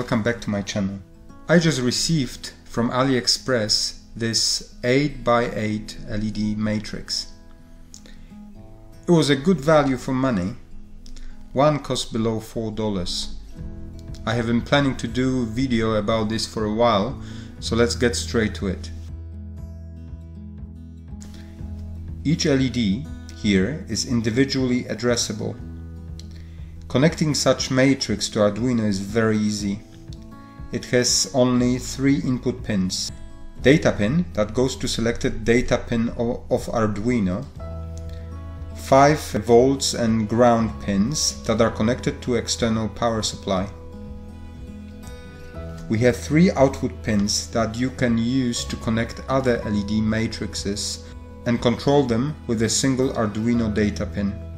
Welcome back to my channel. I just received from AliExpress this 8x8 LED matrix. It was a good value for money. One cost below $4. I have been planning to do a video about this for a while, so let's get straight to it. Each LED here is individually addressable. Connecting such matrix to Arduino is very easy. It has only three input pins. Data pin that goes to selected data pin of Arduino, 5 volts and ground pins that are connected to external power supply. We have three output pins that you can use to connect other LED matrices and control them with a single Arduino data pin.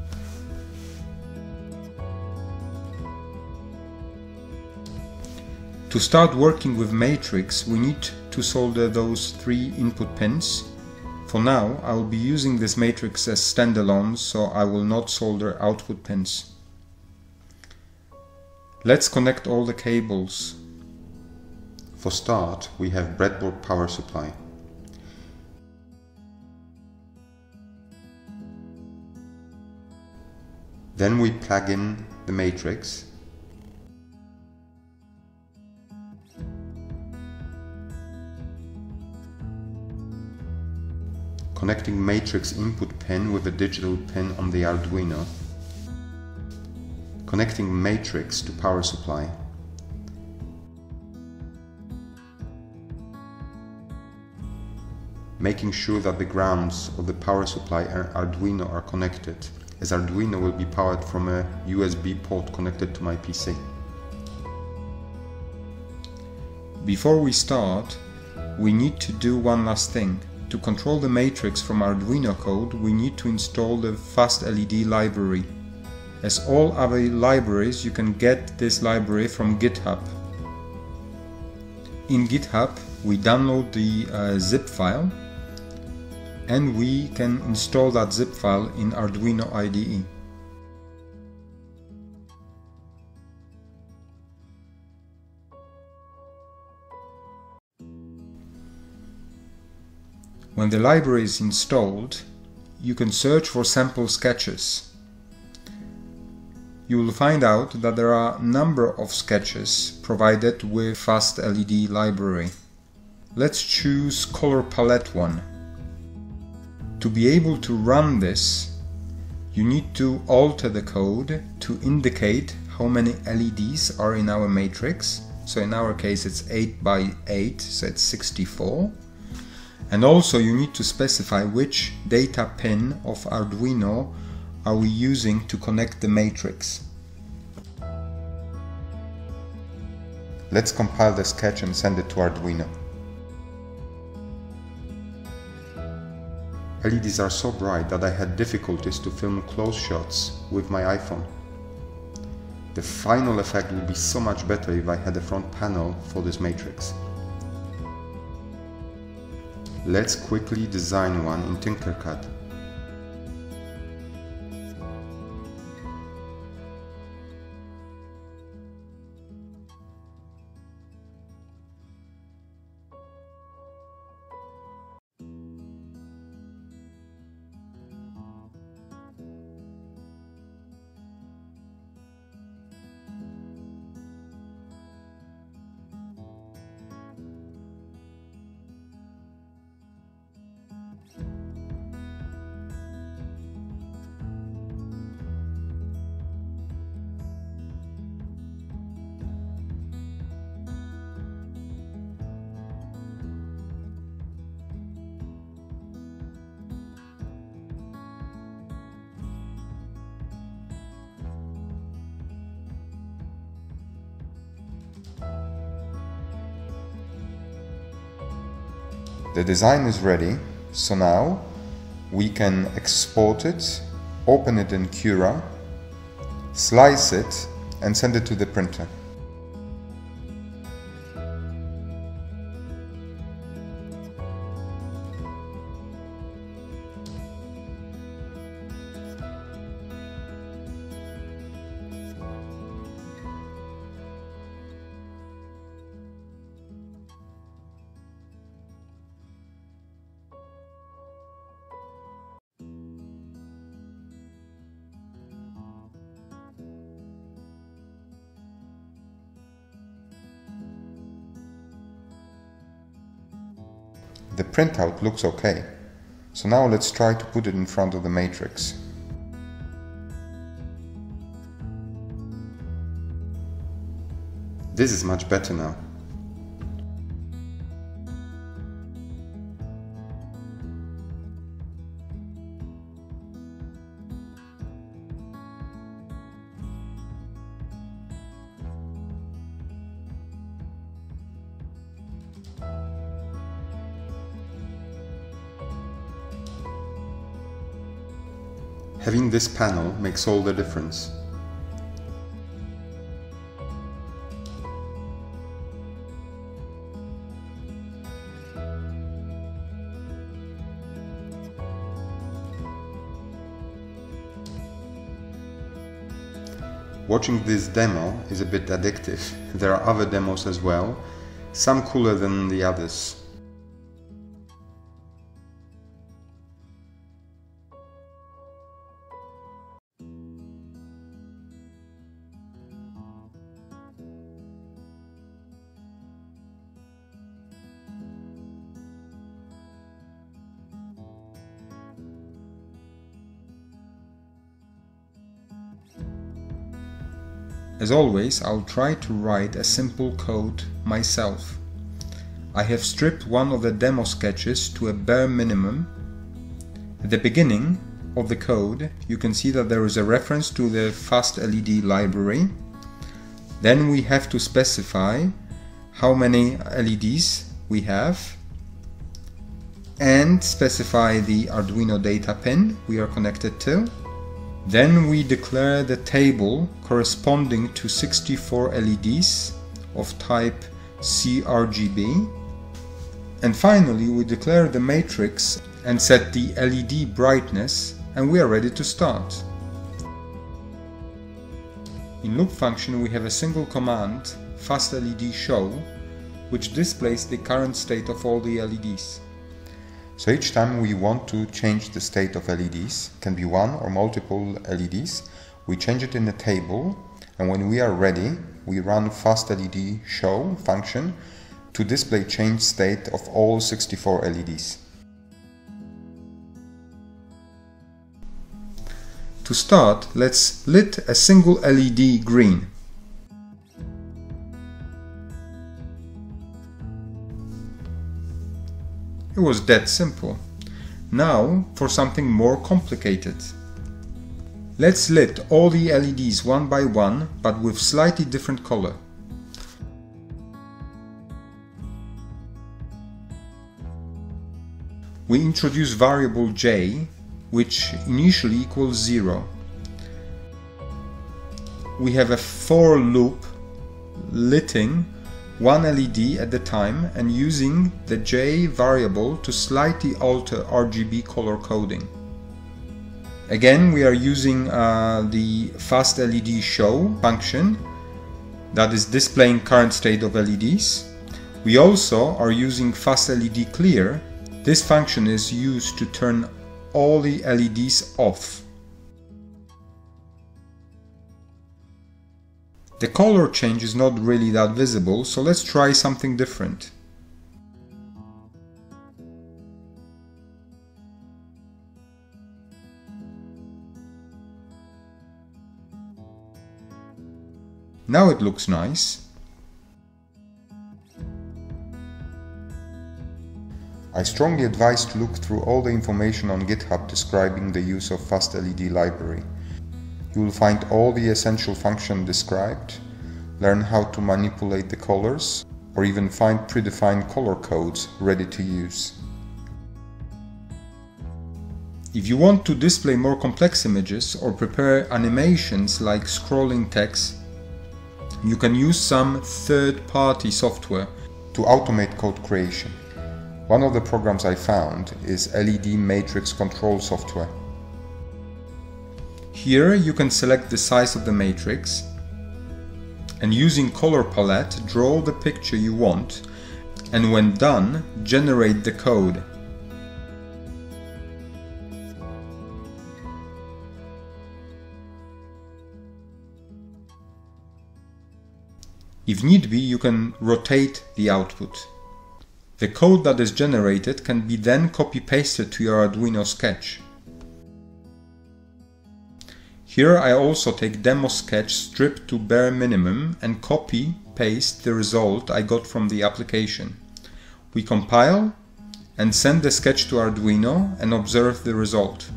To start working with matrix we need to solder those three input pins. For now I will be using this matrix as standalone so I will not solder output pins. Let's connect all the cables. For start we have breadboard power supply. Then we plug in the matrix connecting matrix input pin with a digital pin on the Arduino, connecting matrix to power supply, making sure that the grounds of the power supply and Arduino are connected as Arduino will be powered from a USB port connected to my PC. Before we start, we need to do one last thing. To control the matrix from Arduino code, we need to install the FastLED library. As all other libraries, you can get this library from GitHub. In GitHub, we download the uh, zip file and we can install that zip file in Arduino IDE. When the library is installed, you can search for sample sketches. You will find out that there are a number of sketches provided with FastLED library. Let's choose color palette one. To be able to run this, you need to alter the code to indicate how many LEDs are in our matrix. So in our case it's 8 by 8, so it's 64. And also you need to specify which data pin of Arduino are we using to connect the matrix. Let's compile the sketch and send it to Arduino. LEDs are so bright that I had difficulties to film close shots with my iPhone. The final effect would be so much better if I had a front panel for this matrix. Let's quickly design one in Tinkercad. The design is ready, so now we can export it, open it in Cura, slice it and send it to the printer. The printout looks okay. So now let's try to put it in front of the matrix. This is much better now. Having this panel makes all the difference. Watching this demo is a bit addictive. There are other demos as well, some cooler than the others. As always, I'll try to write a simple code myself. I have stripped one of the demo sketches to a bare minimum. At the beginning of the code, you can see that there is a reference to the FastLED library. Then we have to specify how many LEDs we have and specify the Arduino data pin we are connected to. Then we declare the table corresponding to 64 LEDs of type CRGB. And finally we declare the matrix and set the LED brightness and we are ready to start. In loop function we have a single command FastLED show which displays the current state of all the LEDs. So each time we want to change the state of LEDs, can be one or multiple LEDs, we change it in the table and when we are ready, we run FastLED show function to display change state of all 64 LEDs. To start, let's lit a single LED green. It was that simple. Now for something more complicated. Let's lit all the LEDs one by one, but with slightly different color. We introduce variable j, which initially equals 0. We have a for loop litting one LED at the time and using the J variable to slightly alter RGB color coding. Again, we are using uh, the FastLED show function that is displaying current state of LEDs. We also are using FastLED clear. This function is used to turn all the LEDs off. The color change is not really that visible, so let's try something different. Now it looks nice. I strongly advise to look through all the information on GitHub describing the use of FastLED library. You will find all the essential functions described, learn how to manipulate the colors, or even find predefined color codes ready to use. If you want to display more complex images or prepare animations like scrolling text, you can use some third-party software to automate code creation. One of the programs I found is LED Matrix Control software. Here you can select the size of the matrix and using color palette draw the picture you want and when done generate the code. If need be you can rotate the output. The code that is generated can be then copy-pasted to your Arduino sketch. Here I also take demo sketch stripped to bare minimum and copy paste the result I got from the application. We compile and send the sketch to Arduino and observe the result.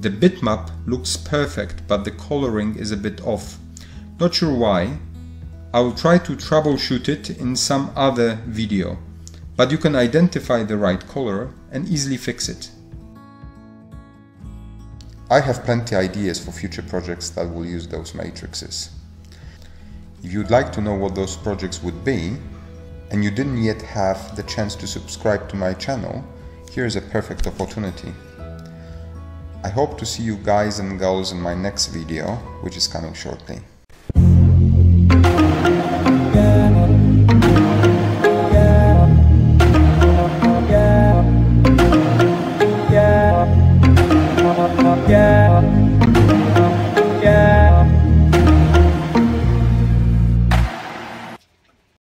The bitmap looks perfect but the coloring is a bit off. Not sure why. I will try to troubleshoot it in some other video. But you can identify the right color and easily fix it. I have plenty ideas for future projects that will use those matrices. If you'd like to know what those projects would be, and you didn't yet have the chance to subscribe to my channel, here is a perfect opportunity. I hope to see you guys and girls in my next video, which is coming shortly.